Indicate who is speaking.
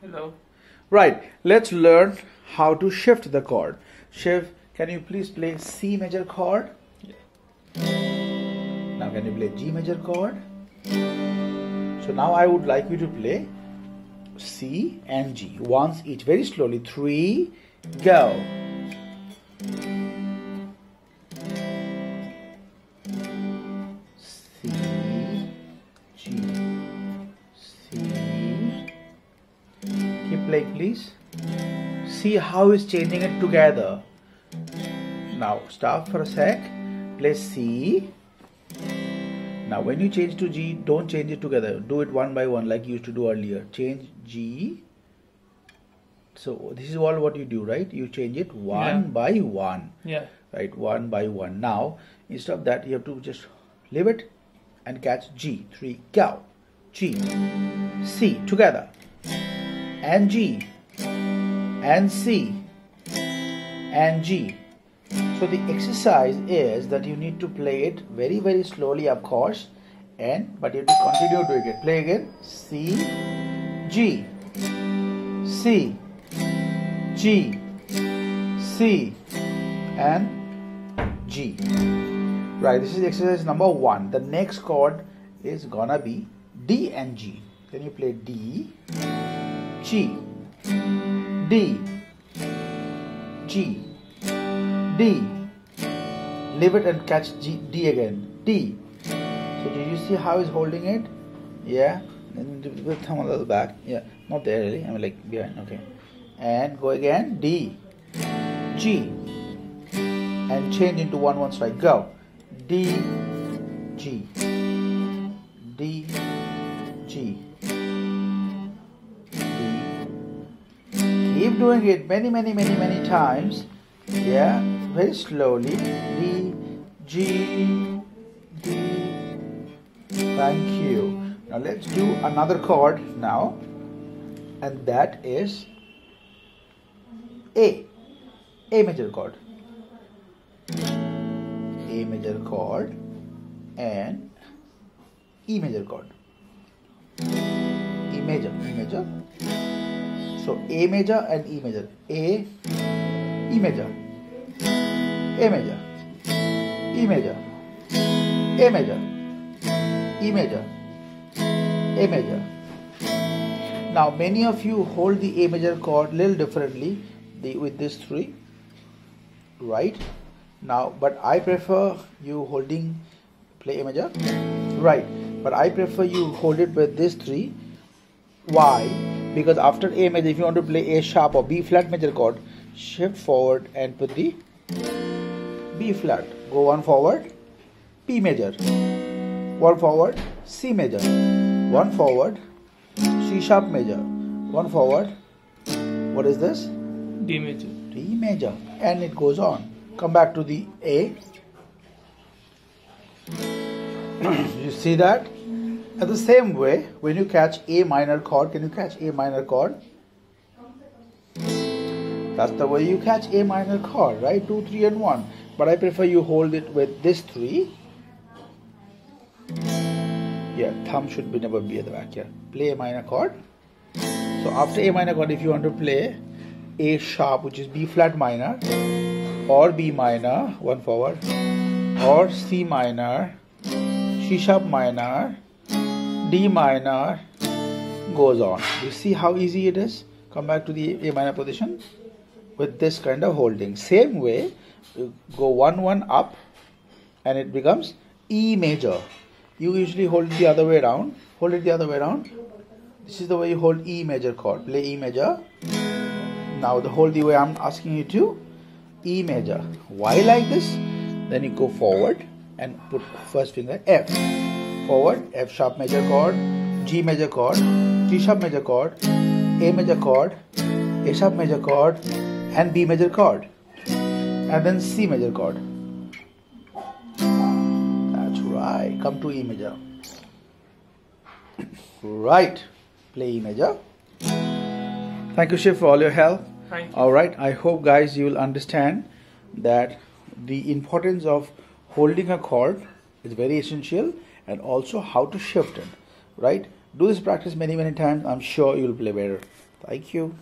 Speaker 1: Hello.
Speaker 2: Right, let's learn how to shift the chord. Shiv, can you please play C major chord? Yeah. Now can you play G major chord? So now I would like you to play C and G once each, very slowly. Three, go. Playing, please. See how he's changing it together. Now stop for a sec. Play C. Now when you change to G, don't change it together. Do it one by one like you used to do earlier. Change G. So this is all what you do, right? You change it one
Speaker 1: Yeah.
Speaker 2: by one
Speaker 1: Yeah.
Speaker 2: right one by one now instead of that you have to just leave it and catch g 3 go g c together and g. And c. And g. So the exercise is that you need to play it very very slowly of course. And but you have to continue doing it. Play again. C. G. C. G. C. And G. Right, this is exercise number one. The next chord is gonna be D and G. Can you play D, G, D, G, D? Leave it and catch G, D again. D. So do you see how he's holding it? Yeah. And with thumb a little back. Yeah. Not there really. I mean like behind. Okay. And go again. D, G and change into one one strike. Go. D G D G Keep doing it many many many many times. Yeah, very slowly. D G D. Thank you. Now let's do another chord now, and that is A. A major chord. A major chord and E major chord. E major, E major. So A major and E major. A, E major, A major, E major, A major, E major, A major. Now many of you hold the A major chord little differently the, with these three, right? now but i prefer you holding play a major. Right. But i prefer you hold it with these three. Why because after a major if you want to play a sharp or b flat major chord shift forward and put the b flat go one forward B major one forward c major one forward c sharp major one forward what is this
Speaker 1: D major.
Speaker 2: D major and it goes on. Come back to the A. you see that? And the same way, when you catch A minor chord, can you catch A minor chord? That's the way you catch A minor chord, right? 2, 3 and 1. But I prefer you hold it with this 3. Yeah, thumb should be never be at the back here. Play A minor chord. So after A minor chord, if you want to play A sharp, which is B flat minor, or B minor, one forward, or C minor, C sharp minor, D minor, goes on. You see how easy it is? Come back to the A minor position with this kind of holding. Same way, you go one one up, and it becomes E major. You usually hold it the other way around. Hold it the other way around. This is the way you hold E major chord. Play E major. Now the whole the way I'm asking you to E major. Why like this? Then you go forward and put first finger F. Forward, F sharp major chord, G major chord, G sharp major chord, A major chord, A sharp major chord, and B major chord. And then C major chord. That's right. Come to E major. Right. Play E major. Thank you, Shiv, for all your help.
Speaker 1: Thank you.
Speaker 2: All right. I hope, guys, you will understand that the importance of holding a chord is very essential and also how to shift it. Right? Do this practice many, many times. I'm sure you'll play better. Thank you.